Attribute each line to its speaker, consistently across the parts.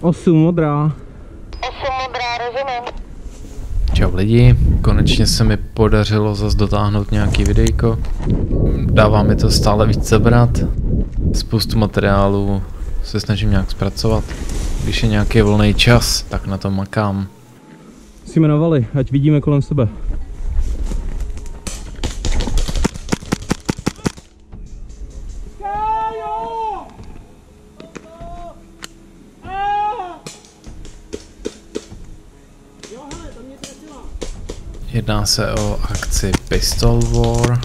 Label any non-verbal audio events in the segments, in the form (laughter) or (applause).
Speaker 1: 8 modrá.
Speaker 2: 8 modrá, rozumím.
Speaker 3: Čau lidi, konečně se mi podařilo zase dotáhnout nějaký videjko. Dává mi to stále víc zabrat. Spoustu materiálu se snažím nějak zpracovat. Když je nějaký volný čas, tak na to makám.
Speaker 1: Si jmenovali, ať vidíme kolem sebe.
Speaker 3: Jedná se o akci Pistol War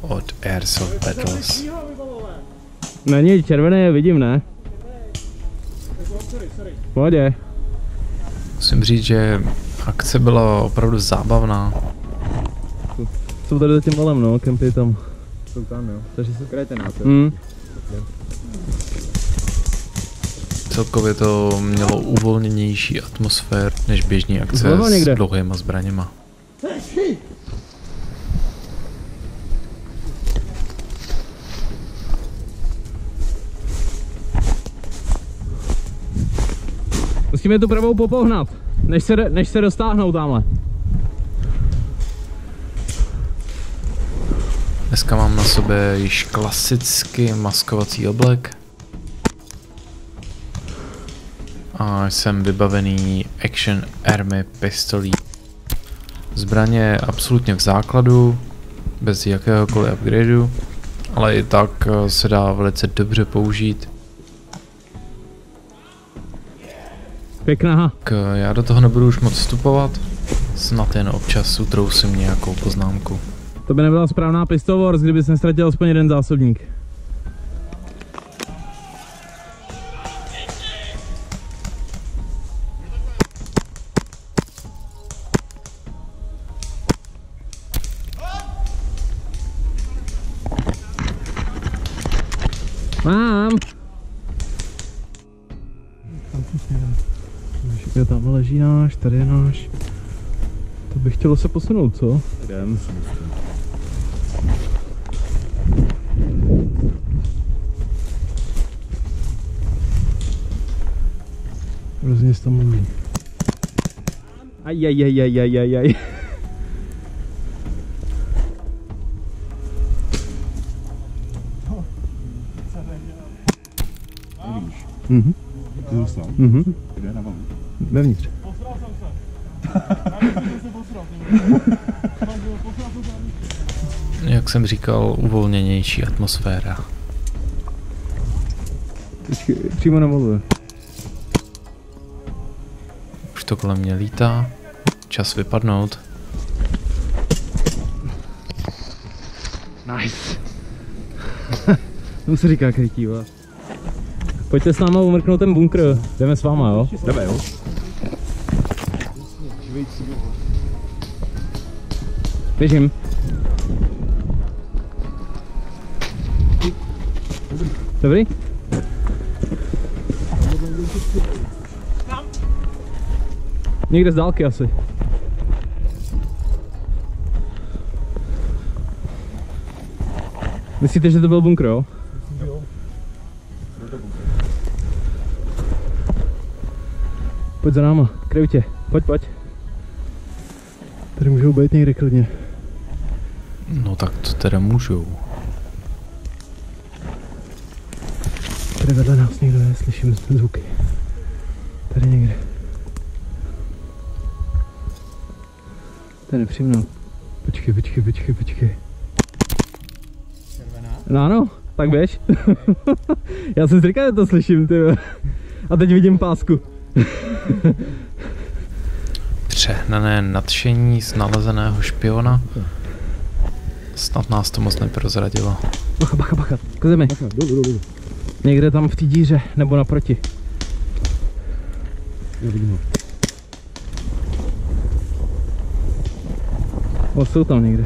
Speaker 3: od Airsoft Battles.
Speaker 1: Není červený, je vidím, ne? Pohodě.
Speaker 3: Musím říct, že akce byla opravdu zábavná.
Speaker 1: Jsou tady za tím valem, no, kempy tam.
Speaker 4: Jsou tam, jo. Takže se krajte nás, jo.
Speaker 3: Celkově to mělo uvolněnější atmosféru než běžní akce
Speaker 1: někde.
Speaker 3: s dlouhýma zbraněma.
Speaker 1: Musíme tu pravou popohnat, než se, než se dostáhnou tamhle.
Speaker 3: Dneska mám na sobě již klasicky maskovací oblek. A jsem vybavený Action Army pistolí. Zbraně je absolutně v základu, bez jakéhokoliv upgradeu, ale i tak eh, se dá velice dobře použít.
Speaker 1: Pěkná.
Speaker 3: Tak eh, já do toho nebudu už moc vstupovat, snad jen občas utrousím nějakou poznámku.
Speaker 1: To by nebyla správná pistol wars, kdyby se nestratil aspoň jeden zásobník. Mám! Jo, tam leží náš, tady je náš. To by chtělo se posunout, co? Jdem. Hrozně se to mluví. Ajajajajajajaj. Mhm.
Speaker 4: Ty dostal?
Speaker 1: Mhm.
Speaker 4: Kde na valu?
Speaker 1: Vevnitř.
Speaker 3: Jak jsem říkal, uvolněnější atmosféra.
Speaker 1: Přímo na valu. je.
Speaker 3: Už to kolem mě lítá. Čas vypadnout.
Speaker 1: Nice. (laughs) Tomu se říká krytí, vole. Pojďte s náma umrknout ten bunkr. Jdeme s váma, jo?
Speaker 4: Jdeme, jo.
Speaker 1: Běžím. Dobrý? Někde z dálky asi. Myslíte, že to byl bunkr, jo? Pojď za náma, kryju tě. Pojď, pojď. Tady můžou být někde klidně.
Speaker 3: No tak to teda můžou.
Speaker 1: Tady vedle nás někdo je, slyším zvuky. Tady někde. To je nepříjemno. Počkej, počkej, počkej, počkej. No ano, tak běž. (laughs) Já jsem si říkal, že to slyším, ty. A teď vidím pásku. (laughs)
Speaker 3: Přehnané nadšení z nalezeného špiona. Snad nás to moc neprozradilo.
Speaker 1: Bacha, bacha, bacha, k zemi.
Speaker 4: Dolů, dolů.
Speaker 1: Někde tam v té díře, nebo naproti.
Speaker 4: Já vidím ho.
Speaker 1: O, jsou tam někde.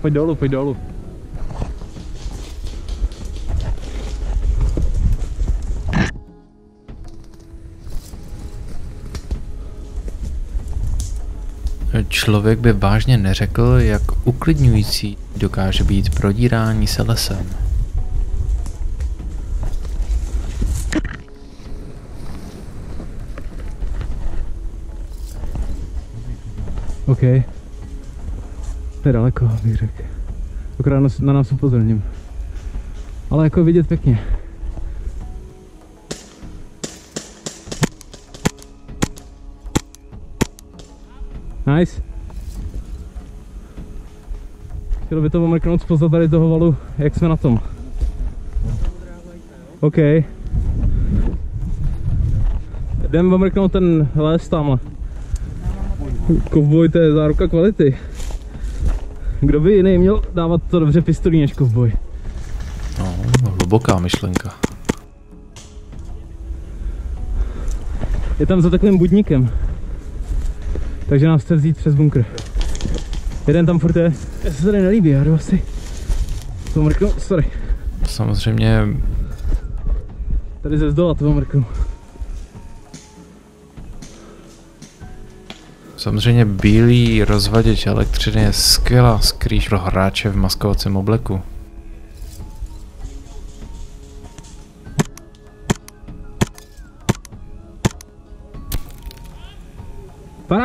Speaker 1: Pojď dolů, pojď dolů.
Speaker 3: Člověk by vážně neřekl, jak uklidňující dokáže být prodírání se lesem.
Speaker 1: OK. To je daleko, bych řekl. Nas- na nás upozorním. Ale jako vidět pěkně. Nice. Chtělo by to omrknout spoza tady toho valu, jak jsme na tom. OK. Jdem omrknout ten les tamhle. Kovboj to je záruka kvality. Kdo by jiný měl dávat to dobře pistolí než kovboj?
Speaker 3: No, hluboká myšlenka.
Speaker 1: Je tam za takovým budníkem. Takže nás chce vzít přes bunkr. Jeden tam furt je. Já se tady nelíbí, já jdu asi. To mrknu, sorry.
Speaker 3: Samozřejmě
Speaker 1: Tady ze zdola to mrknu.
Speaker 3: Samozřejmě bílý rozvaděč elektřiny je skvělá skrýž pro hráče v maskovacím obleku.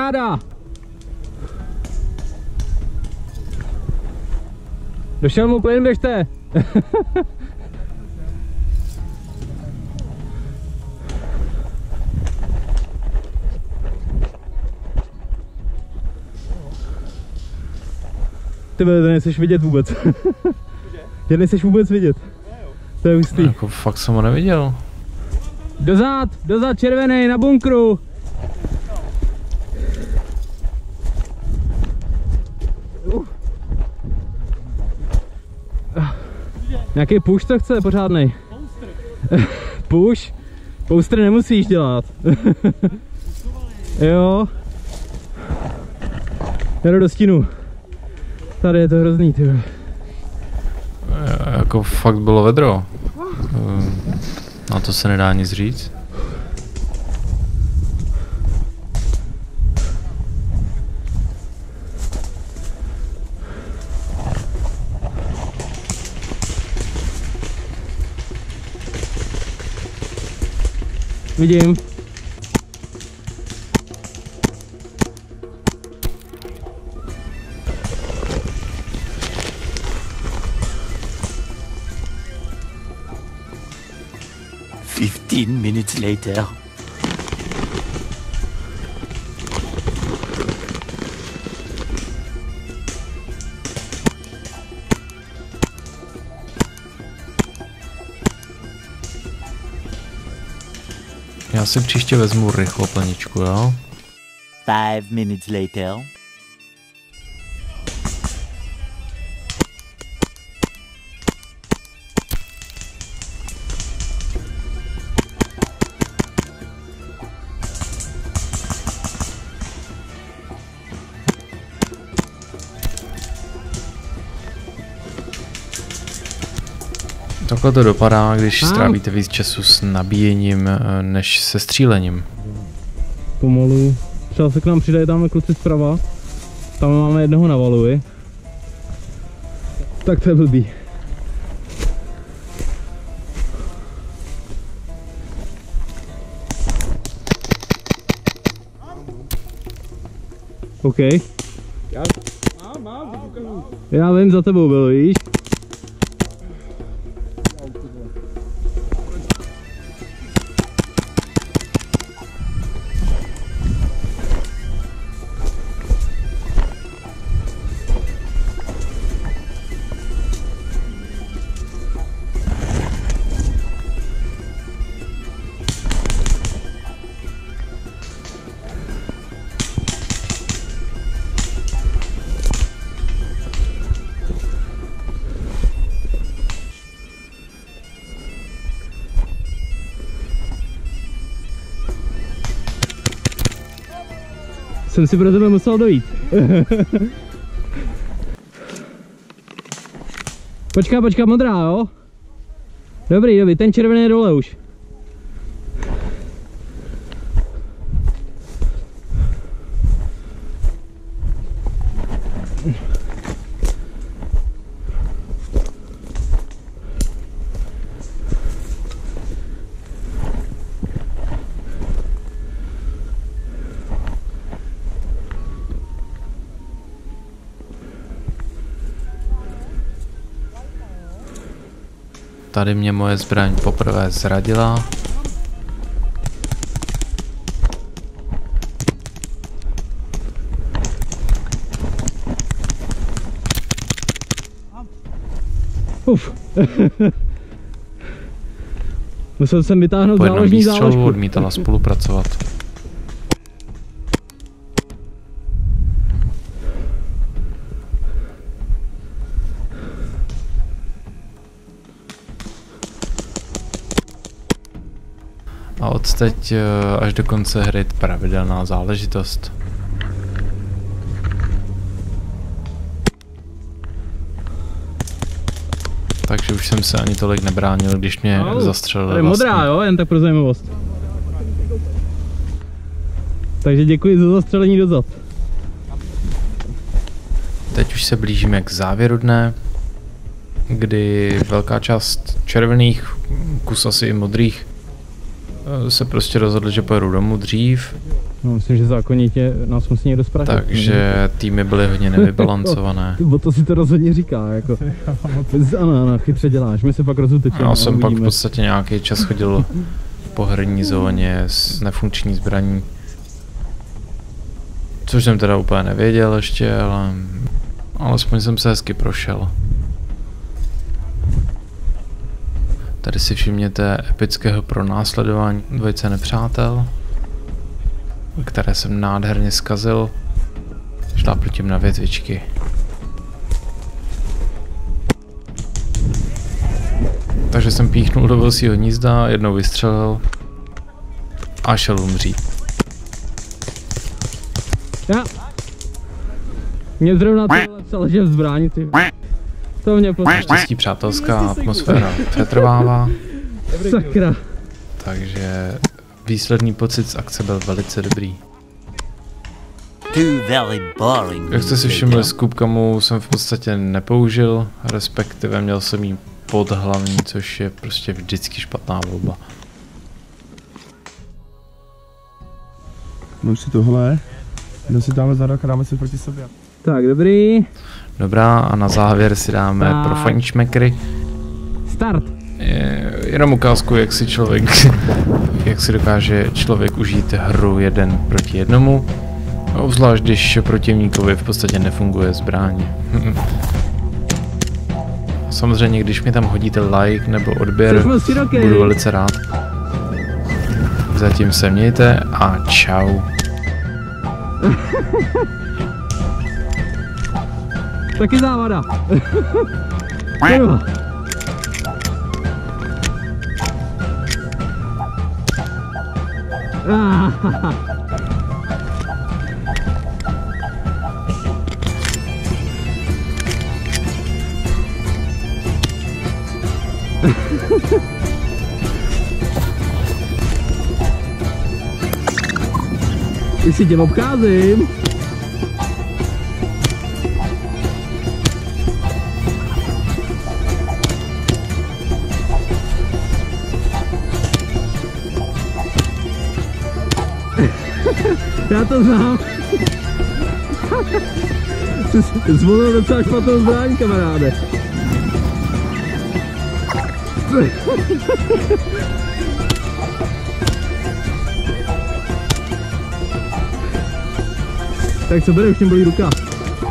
Speaker 1: Paráda! Došel mu plyn, (laughs) běžte! Ty vole, to nejseš vidět vůbec. (laughs) Že nejseš vůbec vidět. To je hustý.
Speaker 3: Jako fakt jsem ho neviděl.
Speaker 1: Dozad, dozad červený na bunkru. Nějaký push to chce pořádnej. (laughs) push? Poster nemusíš dělat. (laughs) jo. Jdu do stínu. Tady je to hrozný, ty. vole.
Speaker 3: E, Jako fakt bylo vedro. Ehm, Na to se nedá nic říct.
Speaker 1: Vidím.
Speaker 5: Fifteen minutes later.
Speaker 3: Já si příště vezmu rychlo planičku, jo?
Speaker 5: Five minutes later.
Speaker 3: Takhle to dopadá, když
Speaker 1: Mám.
Speaker 3: strávíte víc času s nabíjením eh, než se střílením.
Speaker 1: Pomalu. Třeba se k nám přidají tamhle kluci zprava. Tam máme jednoho na valu, vi? Tak to je blbý. OK. Já, mám, mám, Já vím, za tebou byl, víš? Jsem si pro tebe musel dojít. (laughs) počká, počká, modrá, jo? Dobrý, dobrý, ten červený je dole už.
Speaker 3: Tady mě moje zbraň poprvé zradila.
Speaker 1: Uf. (laughs) Musel jsem vytáhnout
Speaker 3: Po jednom
Speaker 1: záložní záložku.
Speaker 3: odmítala spolupracovat. A od teď eh, až do konce hry pravidelná záležitost. Takže už jsem se ani tolik nebránil, když mě
Speaker 1: Au,
Speaker 3: zastřelil
Speaker 1: Tady je modrá, jo, jen tak pro zajímavost. Takže děkuji za zastřelení do zad.
Speaker 3: Teď už se blížíme k závěru dne, kdy velká část červených, kus asi i modrých, se prostě rozhodli, že pojedou domů dřív,
Speaker 1: No, myslím, že zákonitě nás musí někdo zpratit.
Speaker 3: takže týmy byly hodně nevybalancované. (laughs)
Speaker 1: Bo to si to rozhodně říká, jako. (laughs) Ano, ano, chytře děláš, my se pak rozutečíme.
Speaker 3: Já jsem pak v podstatě nějaký čas chodil po herní zóně s nefunkční zbraní. Což jsem teda úplně nevěděl ještě, ale alespoň jsem se hezky prošel. Tady si všimněte epického pronásledování dvojice nepřátel, které jsem nádherně zkazil. Šlápl tím na větvičky. Takže jsem píchnul do velkého hnízda, jednou vystřelil a šel umřít.
Speaker 1: Já. Mě zrovna že v zbrání, ty. To mě.
Speaker 3: Naštěstí přátelská atmosféra (laughs) přetrvává,
Speaker 1: Sakra.
Speaker 3: takže výsledný pocit z akce byl velice dobrý. Jak jste si všimli, skupkamu jsem v podstatě nepoužil, respektive měl jsem jí pod hlavní, což je prostě vždycky špatná volba.
Speaker 4: Vem si tohle, jdem si dáme za rok a dáme si proti sobě.
Speaker 1: Tak, dobrý.
Speaker 3: Dobrá, a na závěr si dáme
Speaker 1: Tak.
Speaker 3: pro faničmekry
Speaker 1: Start.
Speaker 3: Je- jenom ukázku, jak si člověk, (laughs) jak si dokáže člověk užít hru jeden proti jednomu. Obzvlášť, když protivníkovi v podstatě nefunguje zbraň. (laughs) Samozřejmě, když mi tam hodíte like nebo odběr, budu velice rád. Zatím se mějte a čau. (laughs)
Speaker 1: Taky závada. Kurva. Ah, Už si To znám. (laughs) Zvolil docela špatnou zbraň, kamaráde. (laughs) Tak co bere, už mě bolí ruka.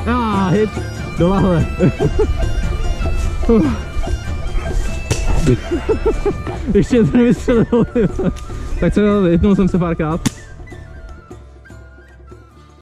Speaker 1: Ah, hit do lahve. (laughs) Ještě to nevystřelil. tak co, hitnul jsem se párkrát.